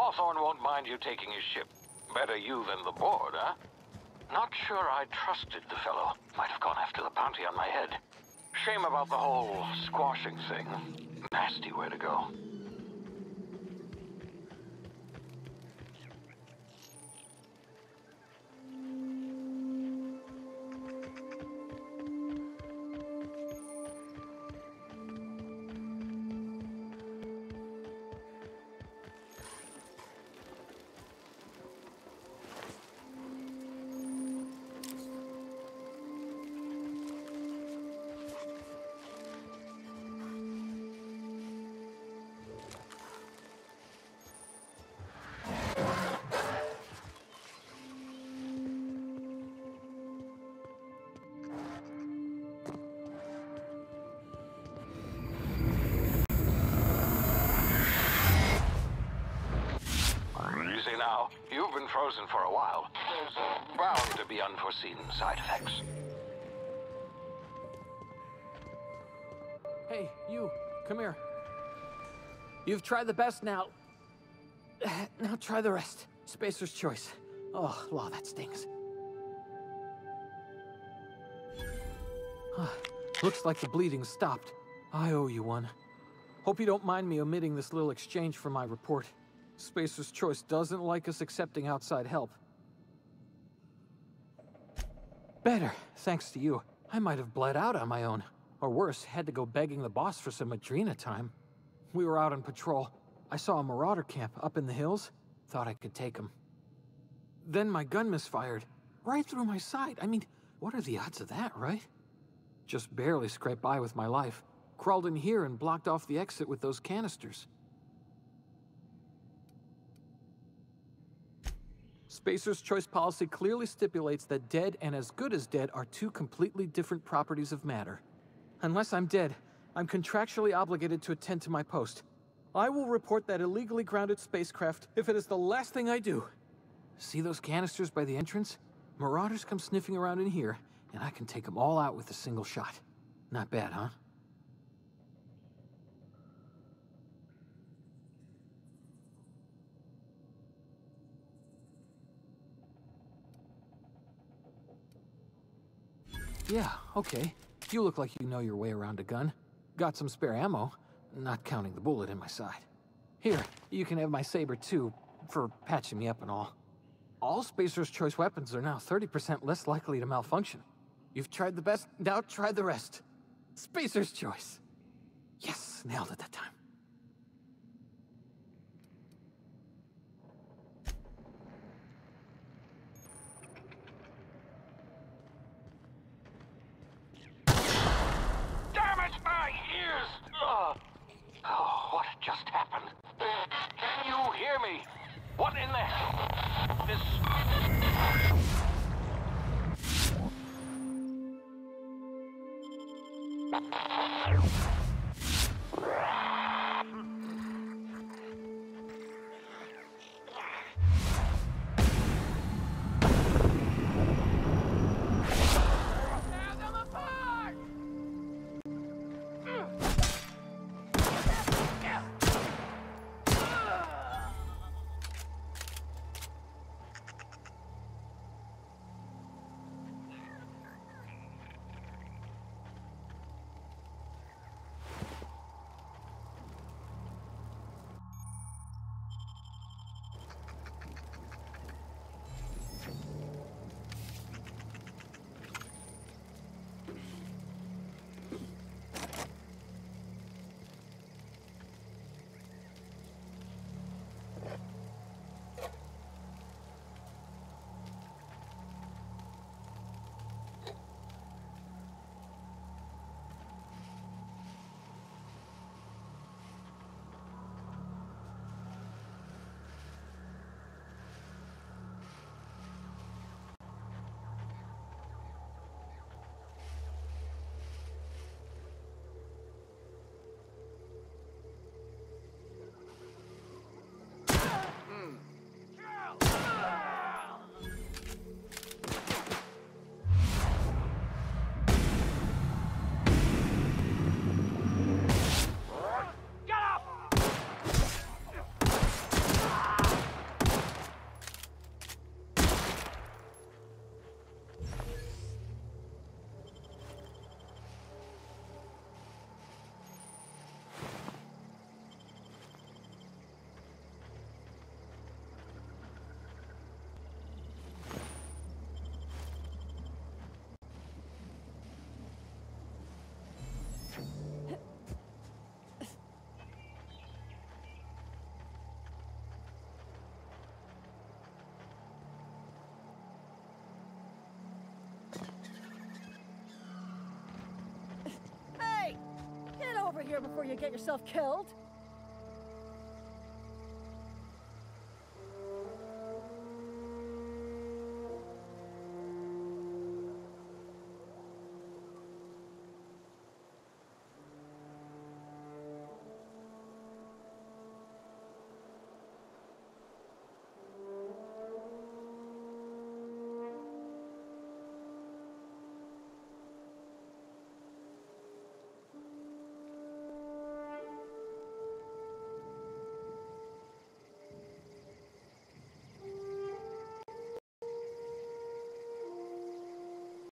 Hawthorne won't mind you taking his ship. Better you than the board, huh? Not sure I trusted the fellow. Might have gone after the bounty on my head. Shame about the whole squashing thing. Nasty way to go. Now. You've been frozen for a while. There's bound to be unforeseen side effects. Hey, you, come here. You've tried the best now. Now try the rest. Spacer's choice. Oh, law, that stings. Ah, looks like the bleeding stopped. I owe you one. Hope you don't mind me omitting this little exchange from my report. Spacer's Choice doesn't like us accepting outside help. Better, thanks to you. I might have bled out on my own. Or worse, had to go begging the boss for some Adrena time. We were out on patrol. I saw a marauder camp up in the hills. Thought I could take him. Then my gun misfired. Right through my side. I mean, what are the odds of that, right? Just barely scraped by with my life. Crawled in here and blocked off the exit with those canisters. Spacer's choice policy clearly stipulates that dead and as good as dead are two completely different properties of matter. Unless I'm dead, I'm contractually obligated to attend to my post. I will report that illegally grounded spacecraft if it is the last thing I do. See those canisters by the entrance? Marauders come sniffing around in here, and I can take them all out with a single shot. Not bad, huh? Yeah, okay. You look like you know your way around a gun. Got some spare ammo, not counting the bullet in my side. Here, you can have my saber too, for patching me up and all. All Spacer's Choice weapons are now 30% less likely to malfunction. You've tried the best, now try the rest. Spacer's Choice. Yes, nailed it that time. Oh? Can you. Over here before you get yourself killed.